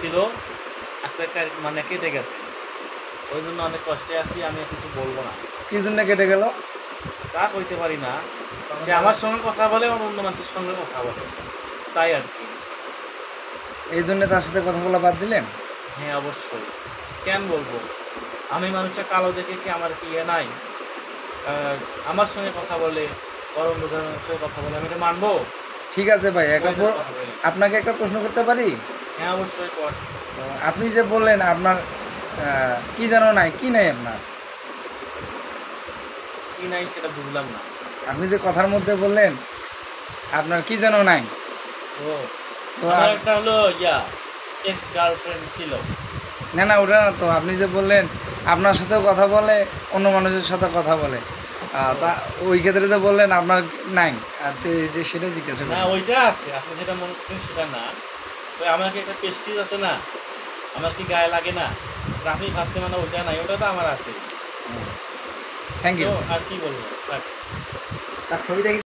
ছিল আজকে মানে কেটে গেছে। ওই জন্য অনেক কষ্টে আছি আমি কিছু বলব না। কি জন্য কেটে গেল? তা কইতে পারি না। সে আমার সঙ্গে কথা বলে আমার অন্য মানুষের সঙ্গে কথা বলে। তাই আর কি। এই জন্য তার সাথে কথা বলা বাদ দিলেন? হ্যাঁ অবশ্যই। কেন বলব? আমি মানুষটা কালো দেখে কি আমার কি ইয়ে নাই? আমার সঙ্গে কথা বলে গরম বোঝার সঙ্গে কথা বলে আমি এটা মানবো? ঠিক আছে ভাই একটা আপনাকে একটা প্রশ্ন করতে পারি? হ্যাঁ অবশ্যই কর আপনি যে বললেন আপনার কি যেন নাই কি নাই আপনার? কি নাই সেটা বুঝলাম না। আপনি যে কথার মধ্যে বললেন আপনার কি যেন নাই? ও আমার একটা হলো ইয়া এক্স গার্লফ্রেন্ড ছিল। না না ওটা না তো আপনি যে বললেন আপনার সাথেও কথা বলে অন্য মানুষের সাথে কথা বলে। তা ওই ক্ষেত্রে যে বললেন আপনার নাই আচ্ছা যে সেটা জিজ্ঞাসা না ওইটা আছে আপনি যেটা মনে করছেন সেটা না। ওই আমার কি একটা পেস্টিজ আছে না? আমার কি গায়ে লাগে না? তা আপনি ভাবছেন মানে ওইটা নাই ওটা তো আমার আছে। থ্যাংক ইউ আর কি বলব? তার ছবিটা